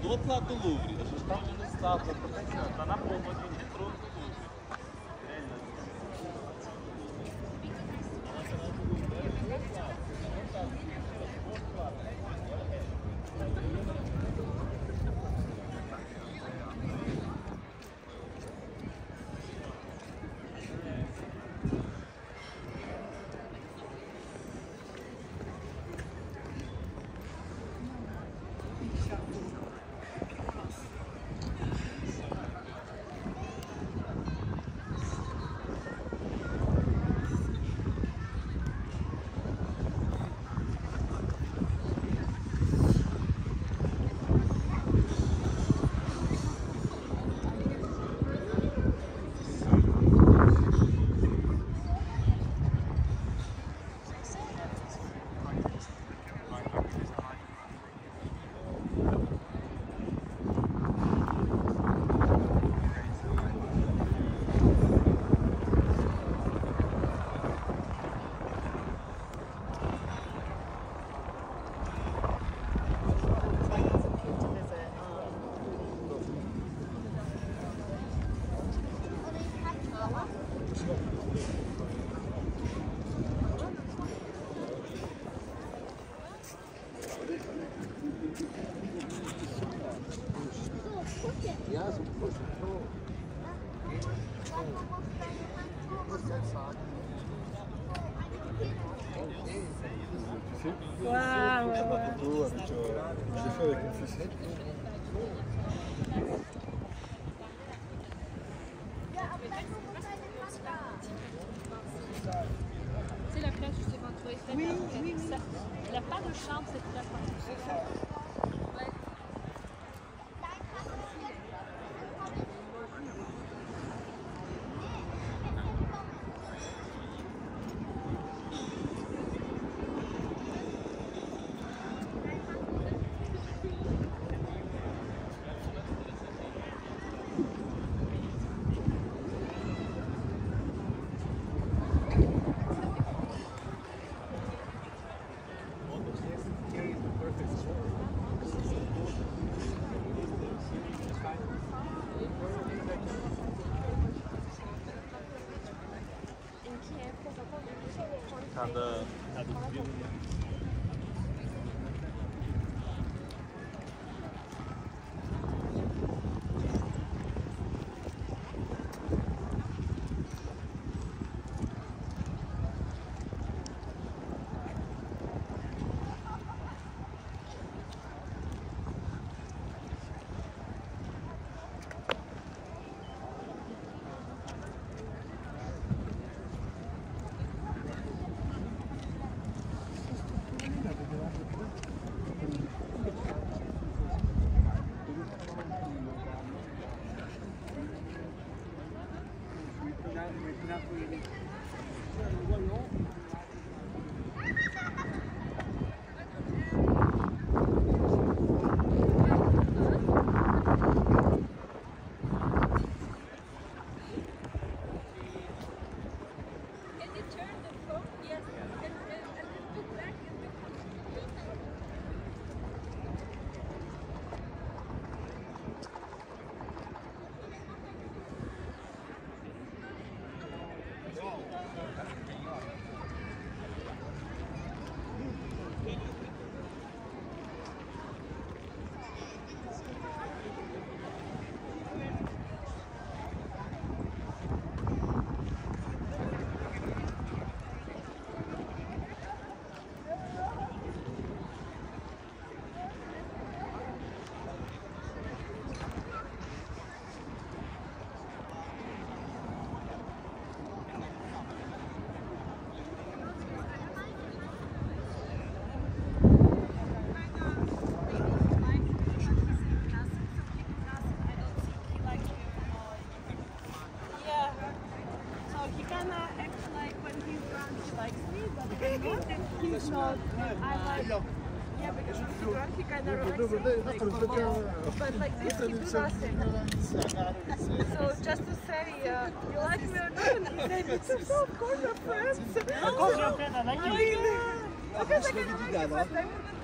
do outro lado do Louvre. But like this, do. So just to say, uh, you like me or not? Said, it's so, of course we're friends. Of course you're friend, I like you. Because I like him, but I wouldn't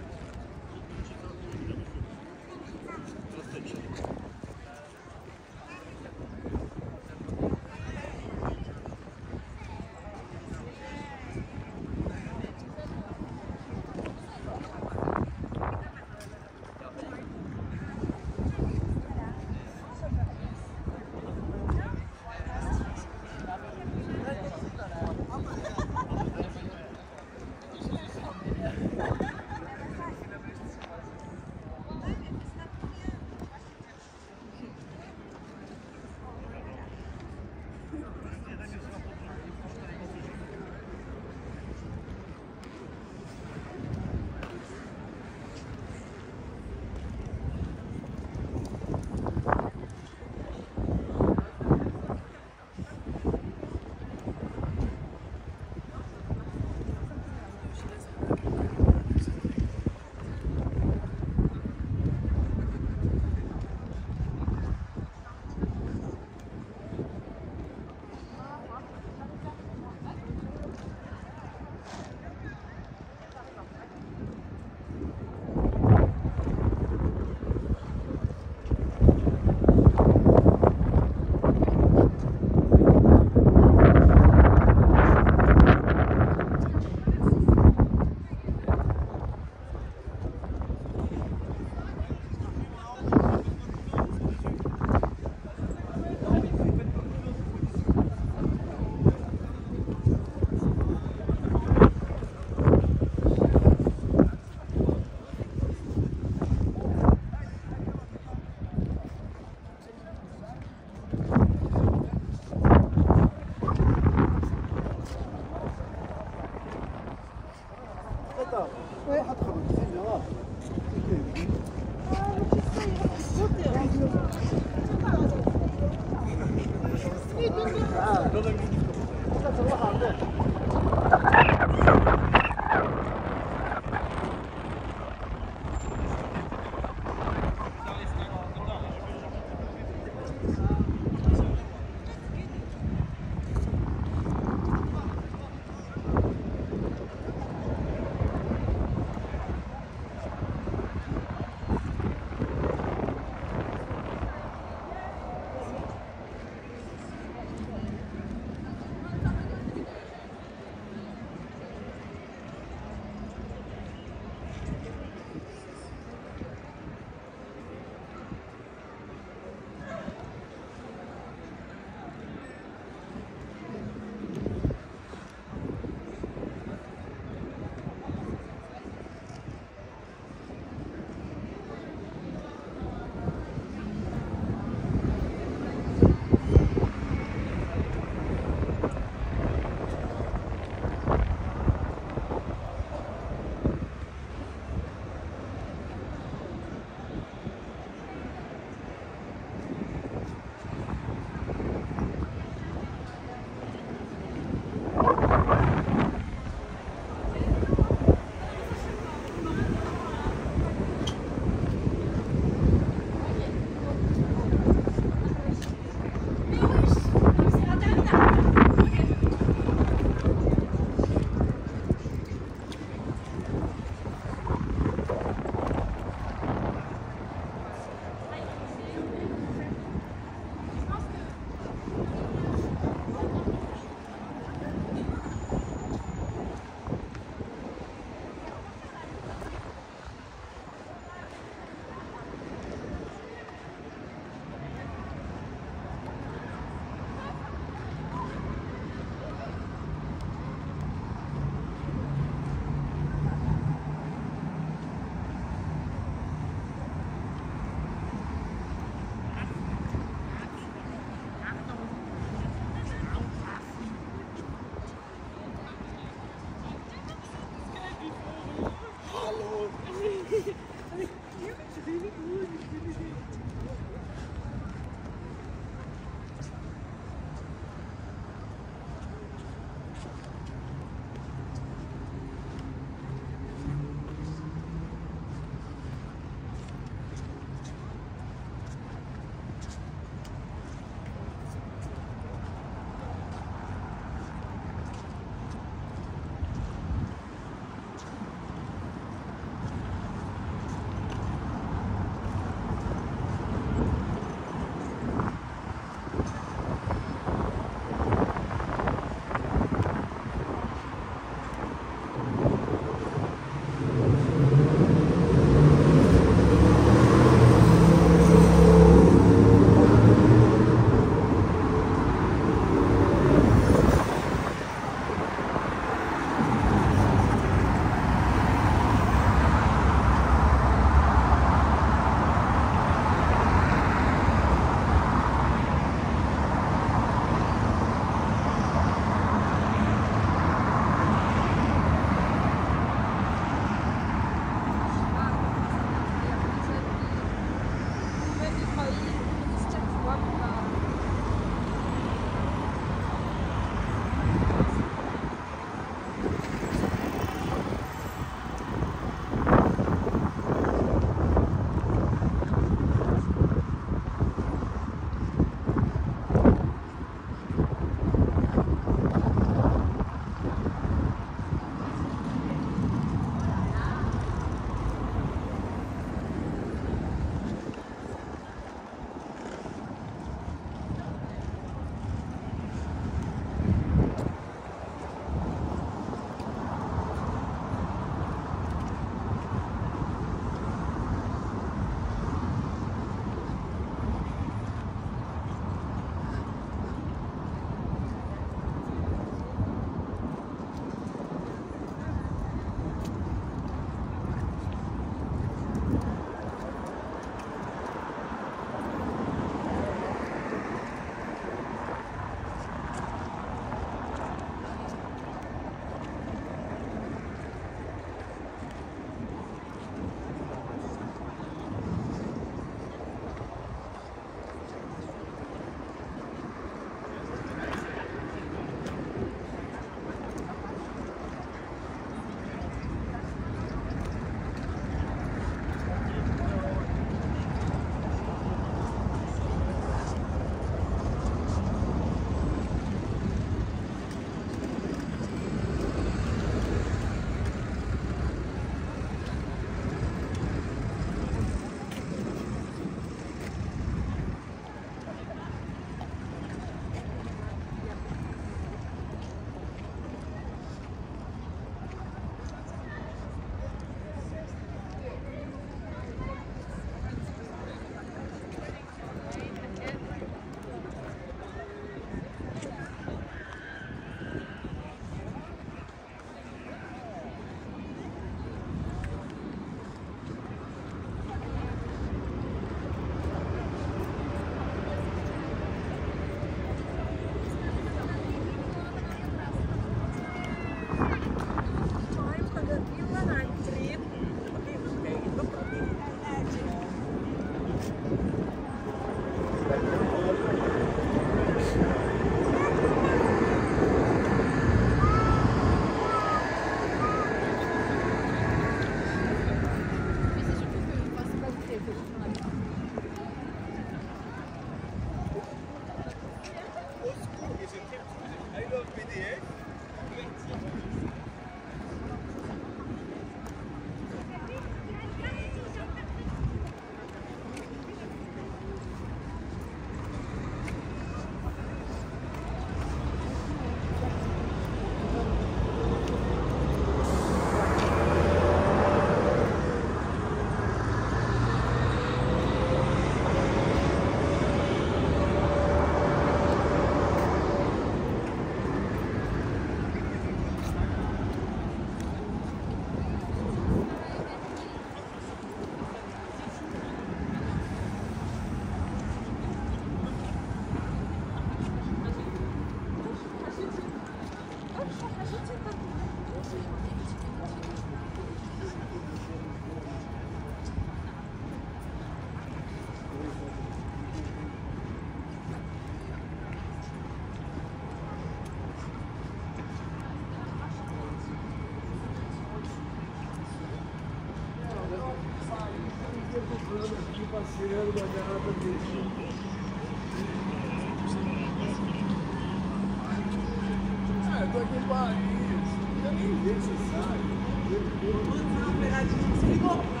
몸은 사업해가지고 즐겁고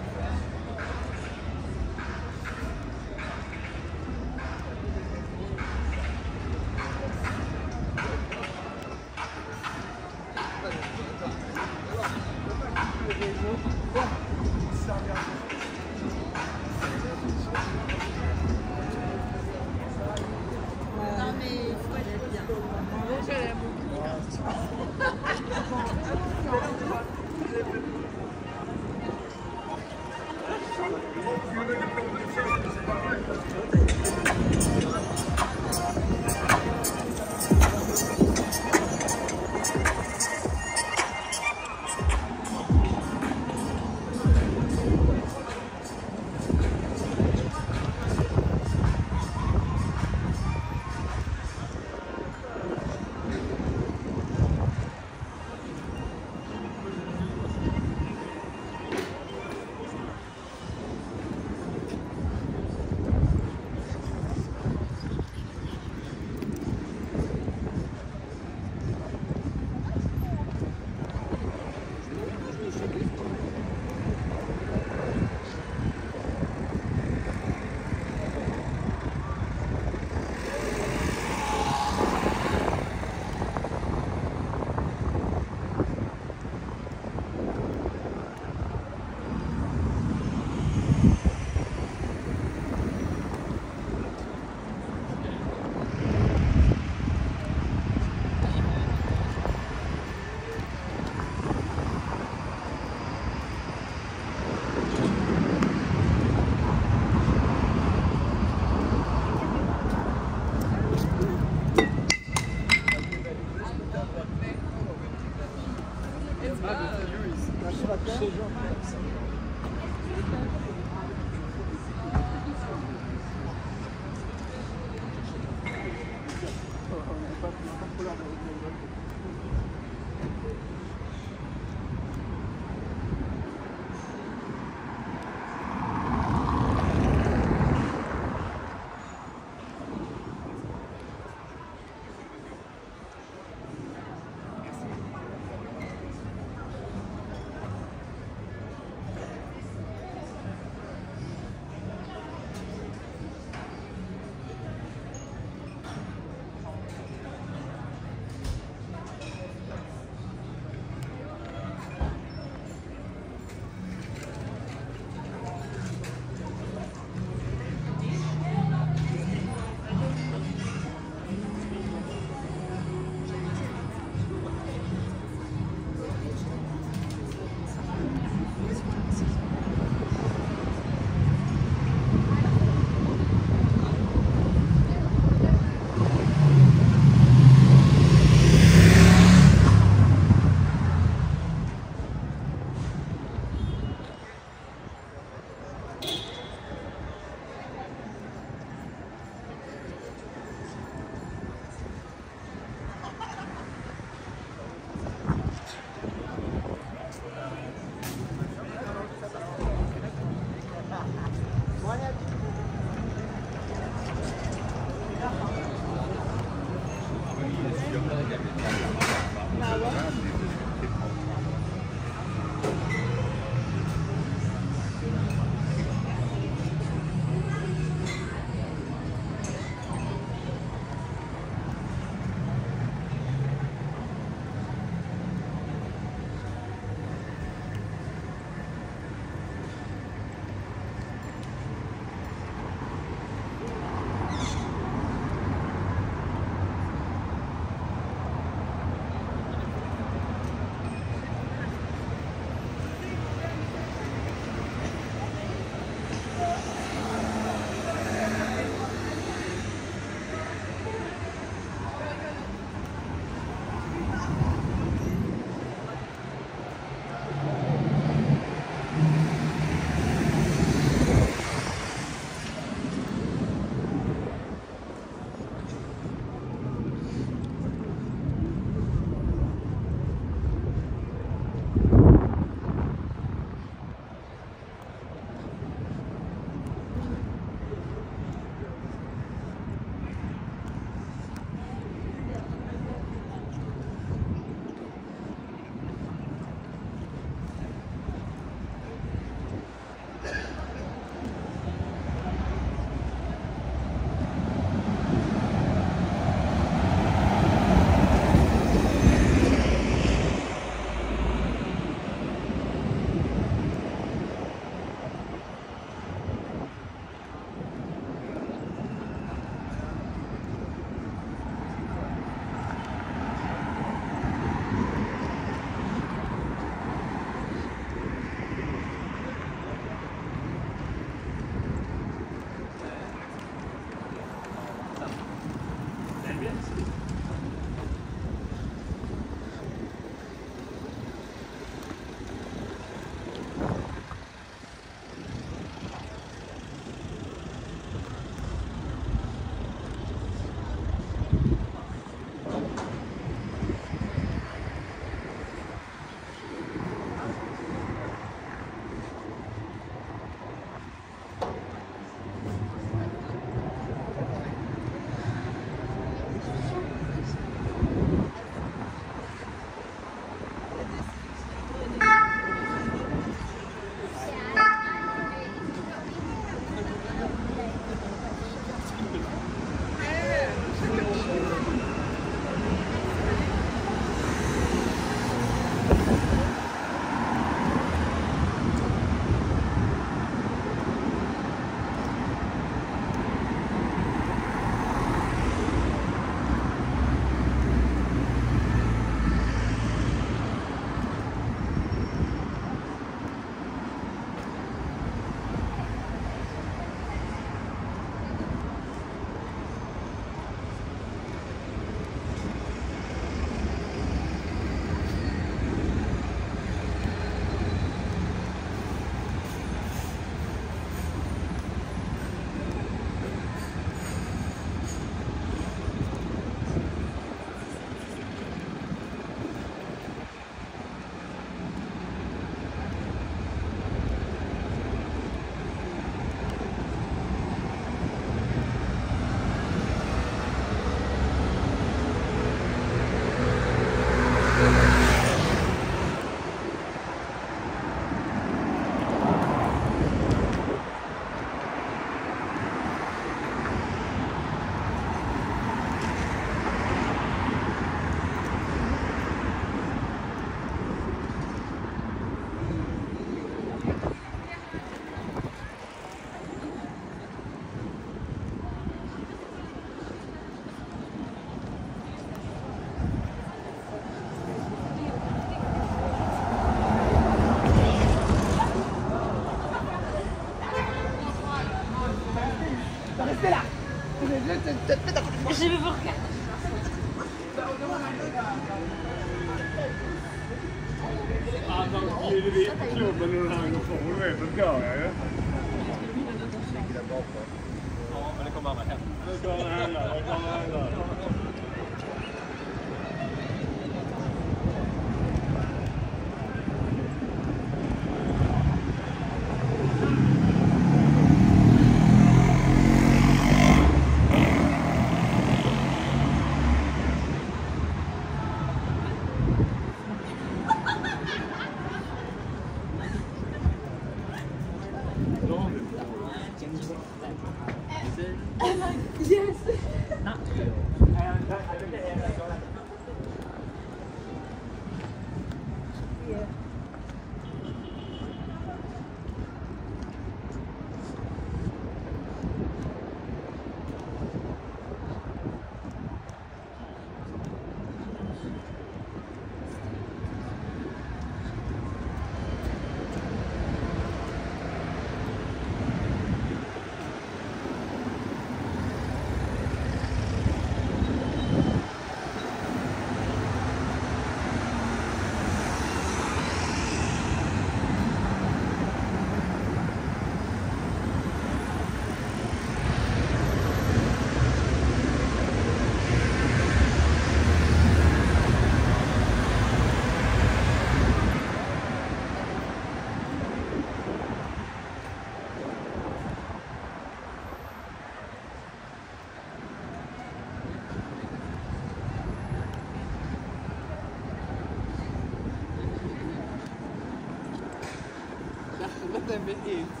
Let them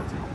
eat. Moi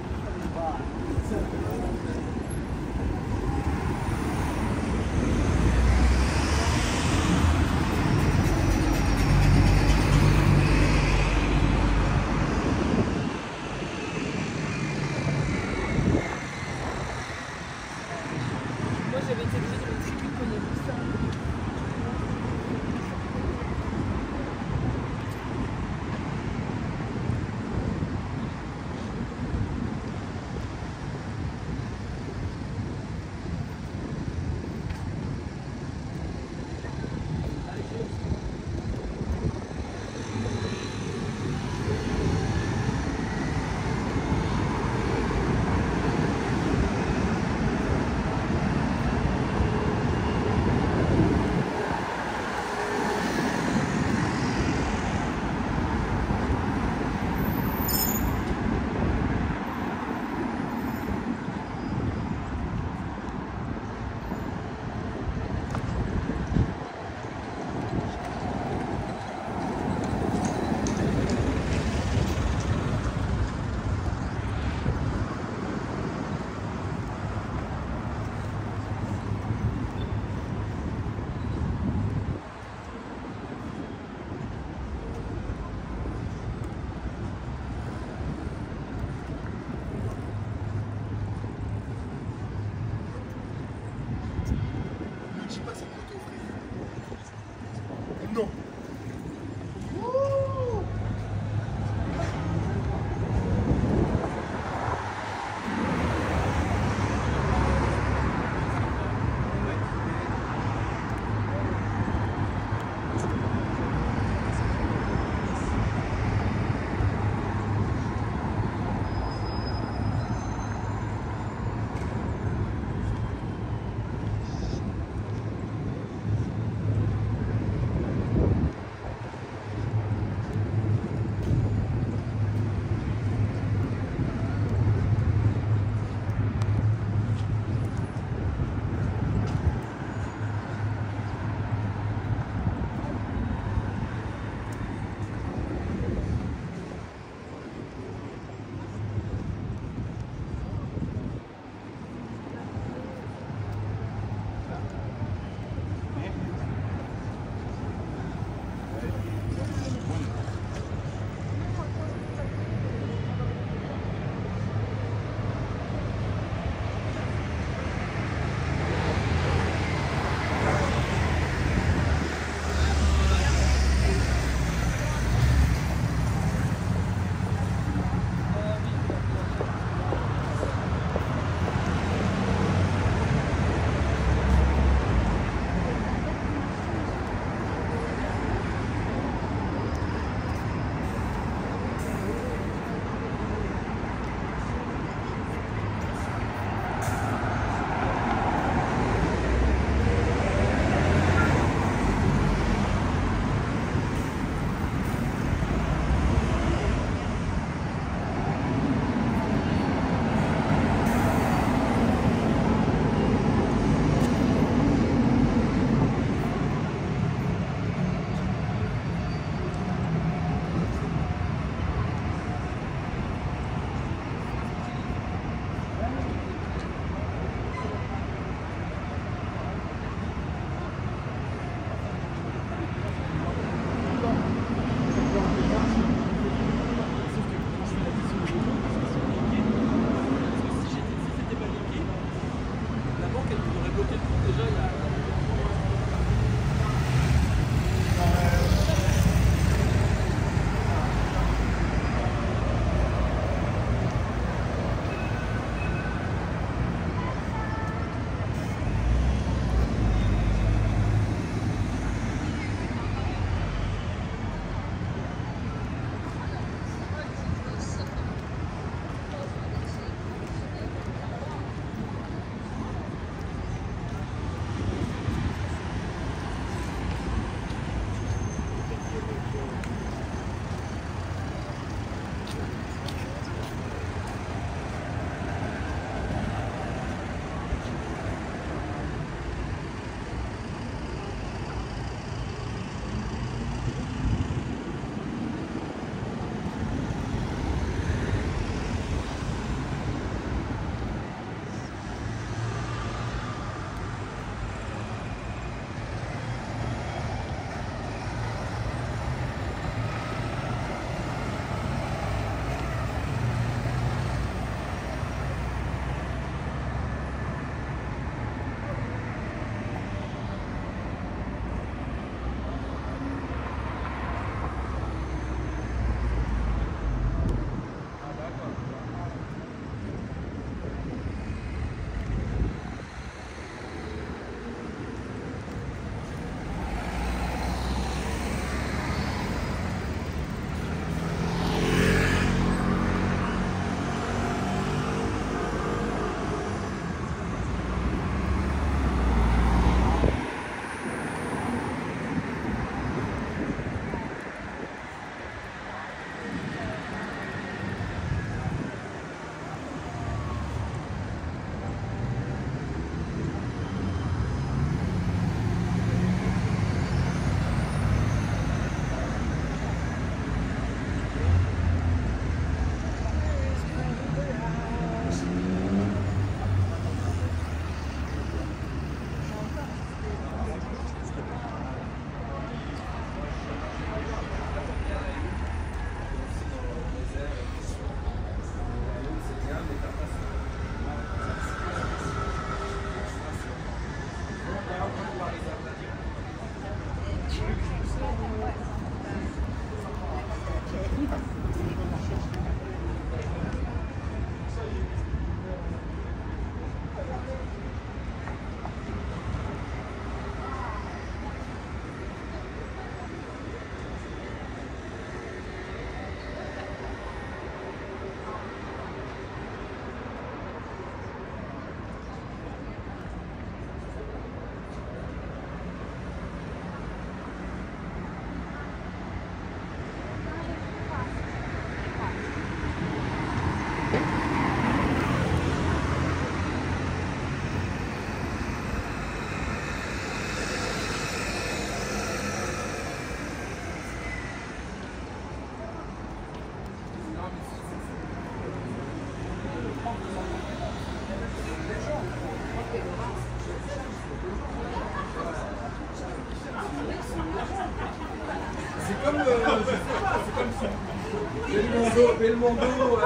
per il